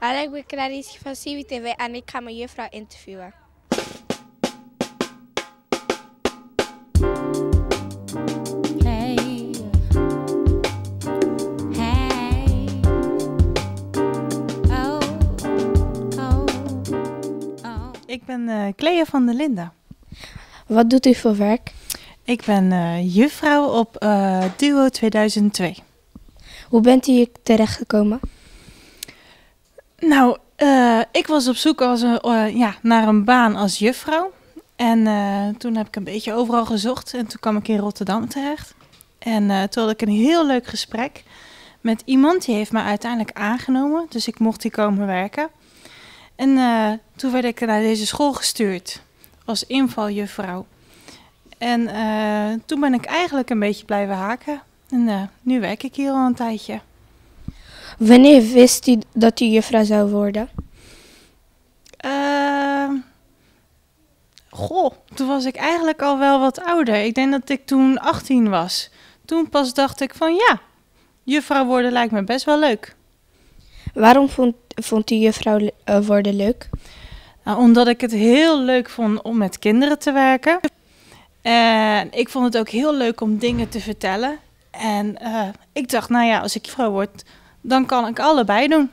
Hallo, ik ben Clarice van CWTV en ik ga mijn juffrouw interviewen. Hey. Hey. Oh. Oh. Oh. Ik ben eh Clea van der Linden. Wat doet u voor werk? Ik ben eh, juffrouw op eh, Duo 2002. Hoe bent u hier terechtgekomen? Nou, eh, ik was op zoek als eh, ja, naar een baan als juffrouw. En eh, toen heb ik een beetje overal gezocht en toen kwam ik in Rotterdam terecht. En toen had ik een heel leuk gesprek met iemand die heeft me uiteindelijk aangenomen. Dus ik mocht hier komen werken. En toen werd ik naar deze school gestuurd als invaljuffrouw. En toen ben ik eigenlijk een beetje blijven haken. En nu werk ik hier al een tijdje. Wanneer wist u dat u juffrouw zou worden? Ehm, goh, toen was ik eigenlijk al wel wat ouder. Ik denk dat ik toen 18 was. Toen pas dacht ik van ja, juffrouw worden lijkt me best wel leuk. Waarom vond, vond u juffrouw eh, worden leuk? Nou, omdat ik het heel leuk vond om met kinderen te werken. En ik vond het ook heel leuk om dingen te vertellen. En eh, ik dacht, nou ja, als ik juffrouw word, dan kan ik allebei doen.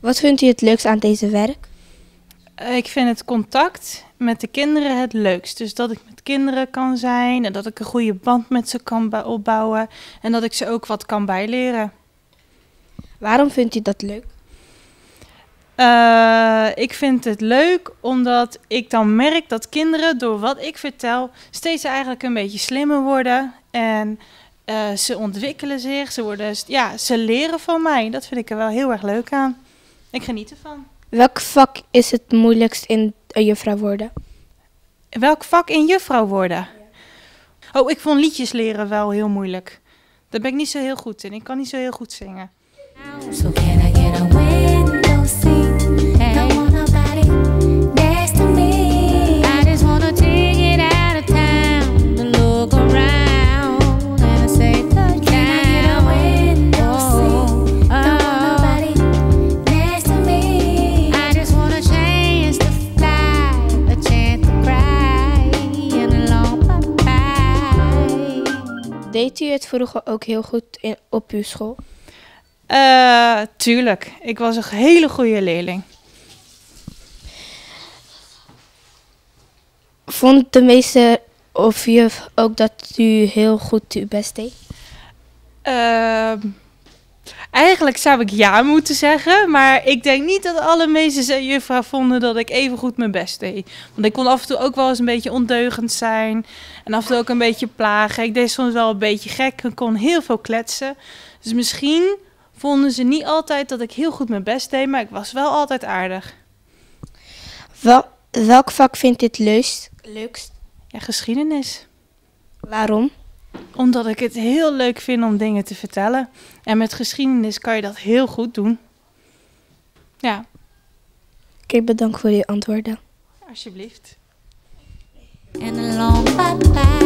Wat vindt u het leukst aan deze werk? Eh, Ik vind het contact met de kinderen het leukst. Dus dat ik met kinderen kan zijn en dat ik een goede band met ze kan opbouwen. En dat ik ze ook wat kan bijleren. Waarom vindt u dat leuk? Eh, ik vind het leuk omdat ik dan merk dat kinderen door wat ik vertel steeds eigenlijk een beetje slimmer worden. En eh, ze ontwikkelen zich, ze, worden, ja, ze leren van mij. Dat vind ik er wel heel erg leuk aan. Ik geniet ervan. Welk vak is het moeilijkst in een juffrouw worden? Welk vak in juffrouw worden? Oh, ik vond liedjes leren wel heel moeilijk. Daar ben ik niet zo heel goed in. Ik kan niet zo heel goed zingen. So Deed u het vroeger ook heel goed in, op uw school? Eh, tuurlijk. Ik was een hele goede leerling. Vond de meester of juf ook dat u heel goed uw best deed? Ehm, eigenlijk zou ik ja moeten zeggen. Maar ik denk niet dat alle meesters en juffrouw vonden dat ik even goed mijn best deed. Want ik kon af en toe ook wel eens een beetje ondeugend zijn. En af en toe ook een beetje plagen. Ik deed soms wel een beetje gek. Ik kon heel veel kletsen. Dus misschien vonden ze niet altijd dat ik heel goed mijn best deed. Maar ik was wel altijd aardig. Wel, welk vak vindt het leukst? leukst? Ja, geschiedenis. Waarom? Omdat ik het heel leuk vind om dingen te vertellen. En met geschiedenis kan je dat heel goed doen. Ja, Oké, bedankt voor uw antwoorden. alsjeblieft. and a long bye bye.